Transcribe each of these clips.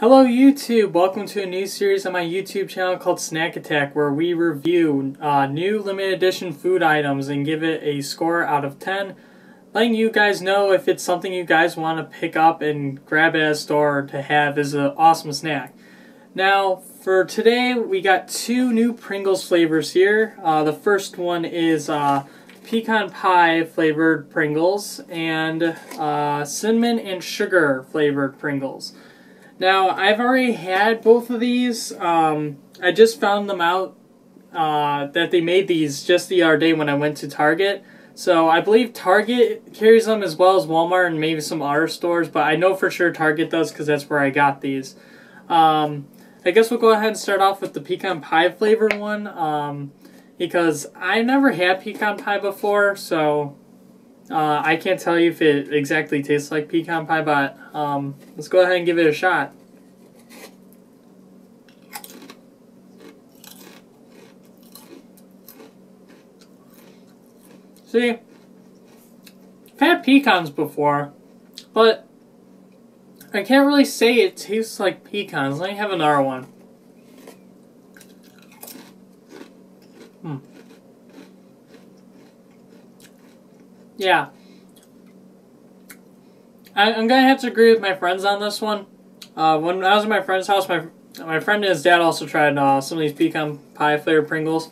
Hello YouTube! Welcome to a new series on my YouTube channel called Snack Attack where we review uh, new limited edition food items and give it a score out of 10 letting you guys know if it's something you guys want to pick up and grab at a store to have as an awesome snack. Now for today we got two new Pringles flavors here. Uh, the first one is uh, pecan pie flavored Pringles and uh, cinnamon and sugar flavored Pringles. Now, I've already had both of these. Um, I just found them out uh, that they made these just the other day when I went to Target. So I believe Target carries them as well as Walmart and maybe some other stores, but I know for sure Target does because that's where I got these. Um, I guess we'll go ahead and start off with the pecan pie flavored one um, because I never had pecan pie before, so uh, I can't tell you if it exactly tastes like pecan pie, but um, let's go ahead and give it a shot. See, I've had pecans before, but I can't really say it tastes like pecans. Let me have another one. Hmm. Yeah. I, am gonna have to agree with my friends on this one. Uh, when I was at my friend's house, my my friend and his dad also tried uh, some of these pecan pie flavored Pringles.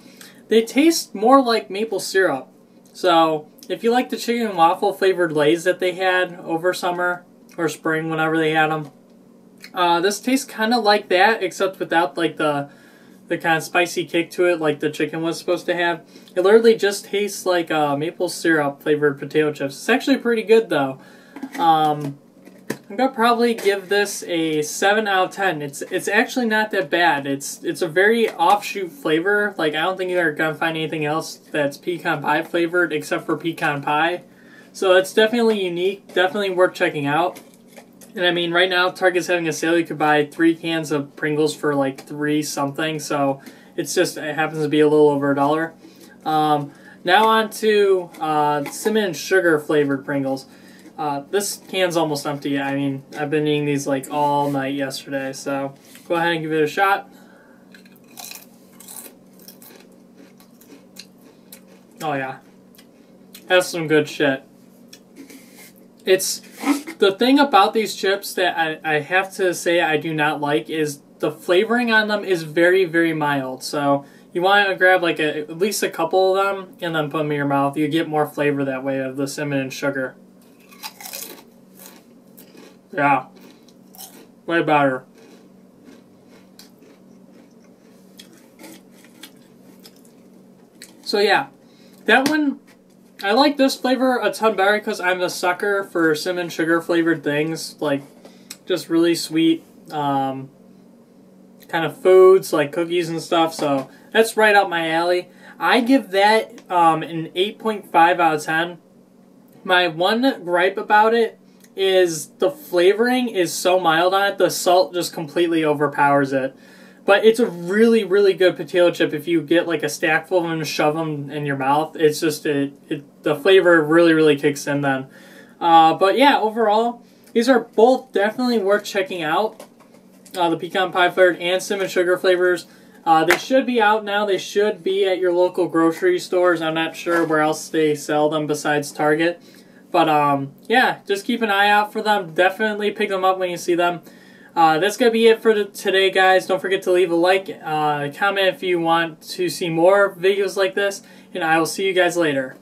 They taste more like maple syrup. So if you like the chicken and waffle flavored Lays that they had over summer or spring, whenever they had them, uh, this tastes kind of like that, except without like the the kind of spicy kick to it like the chicken was supposed to have. It literally just tastes like uh, maple syrup flavored potato chips. It's actually pretty good though. Um, I'm gonna probably give this a seven out of ten. It's it's actually not that bad. It's it's a very offshoot flavor. Like I don't think you're gonna find anything else that's pecan pie flavored except for pecan pie. So it's definitely unique. Definitely worth checking out. And I mean, right now Target's having a sale. You could buy three cans of Pringles for like three something. So it's just it happens to be a little over a dollar. Um, now on to uh, cinnamon sugar flavored Pringles. Uh, this can's almost empty. I mean, I've been eating these like all night yesterday. So go ahead and give it a shot. Oh yeah, that's some good shit. It's the thing about these chips that I, I have to say I do not like is the flavoring on them is very, very mild. So you want to grab like a, at least a couple of them and then put them in your mouth. You get more flavor that way of the cinnamon and sugar. Yeah. Way better. So yeah, that one I like this flavor a ton better because I'm a sucker for cinnamon sugar flavored things, like just really sweet um, kind of foods like cookies and stuff. So that's right up my alley. I give that um, an 8.5 out of 10. My one gripe about it is the flavoring is so mild on it, the salt just completely overpowers it. But it's a really, really good potato chip if you get like a stack full of them and shove them in your mouth. It's just, it, it the flavor really, really kicks in then. Uh, but yeah, overall, these are both definitely worth checking out. Uh, the pecan pie flavored and cinnamon sugar flavors. Uh, they should be out now. They should be at your local grocery stores. I'm not sure where else they sell them besides Target. But um, yeah, just keep an eye out for them. Definitely pick them up when you see them. Uh, that's going to be it for today, guys. Don't forget to leave a like, uh, comment if you want to see more videos like this, and I will see you guys later.